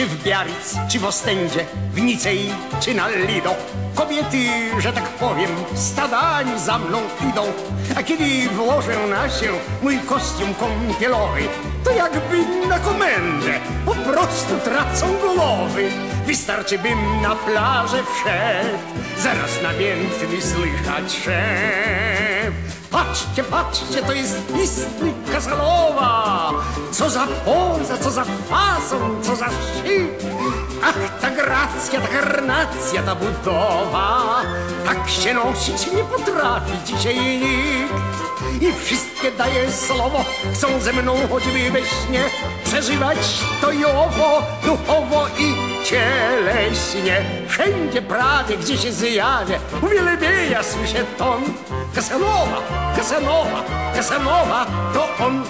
czy w Biarritz, czy w Ostendzie, w Nicei, czy na Lido. Kobiety, że tak powiem, stadami za mną idą, a kiedy włożę na się mój kostium kąpielowy, to jakby na komendę po prostu tracą głowy. Wystarczy bym na plażę wszedł, zaraz namiętny słychać szep. Patrzcie, patrzcie, to jest istny Kasanowa! Co za poza, co za fason, co za szyk! Ach, ta gracja, ta karnacja, ta budowa! Tak się nosić nie potrafi dzisiaj nikt! I wszystkie daje słowo, chcą ze mną choćby we śnie przeżywać to i owo, duchowo i cieleśnie. Wszędzie prawie, gdzie się zjawię, uwielbienia słyszę ton. Kasanowa, Kasanowa, Kasanowa, to on.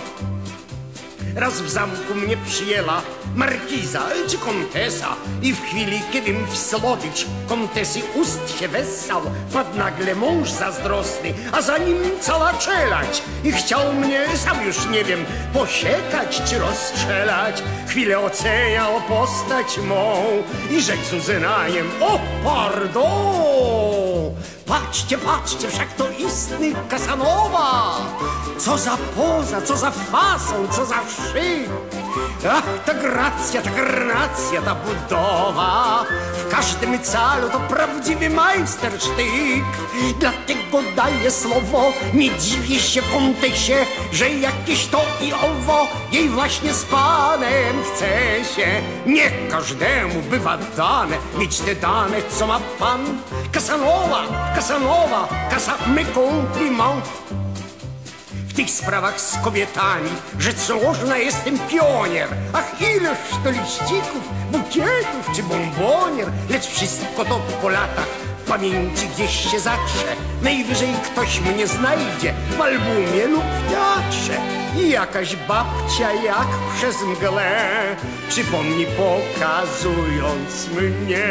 Raz w zamku mnie przyjęła markiza czy kontesa i w chwili, kiedym wsłodycz kontesy ust się wessał, wpadł nagle mąż zazdrosny, a za nim cała czelać i chciał mnie, sam już nie wiem, posiekać czy rozstrzelać. Chwilę oceniał postać mą i rzekł z uznaniem, o pardon! Patrzcie, patrzcie, wszak to istny Kasanowa! Co za poza, co za fason, co za szyk! Ach, ta gracja, ta karnacja, ta budowa W każdym calu to prawdziwy majstersztyk. Dlatego daję słowo, nie dziwię się kontesie Że jakieś to i owo jej właśnie z panem chce się. Nie każdemu bywa dane mieć te dane, co ma pan. Kasanowa, Kasanowa, kasa my compliment w tych sprawach z kobietami, że można jestem pionier. Ach, ileż to liścików, bukietów czy bombonier, lecz wszystko to po latach w pamięci gdzieś się zatrze. Najwyżej ktoś mnie znajdzie w albumie lub w teatrze. I jakaś babcia jak przez mgłę przypomni pokazując mnie.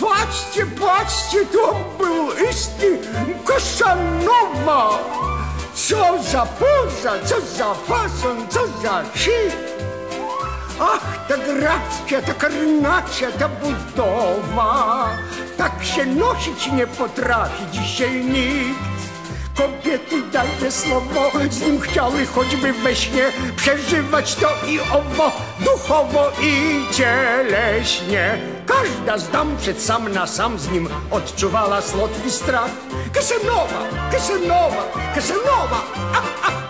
Patrzcie, patrzcie, to był isty Kosanowa! Co za poza, co za fason, co za szyk! Ach, ta gracja, ta karnacja, ta budowa! Tak się nosić nie potrafi dzisiaj nikt. Kobiety, dajcie słowo, z nim chciały choćby we śnie przeżywać to i owo, duchowo i cieleśnie. Każda z dam przed sam na sam z nim odczuwała słodki strach. Kasanowa, Kasanowa, Kasanowa, ach, ach,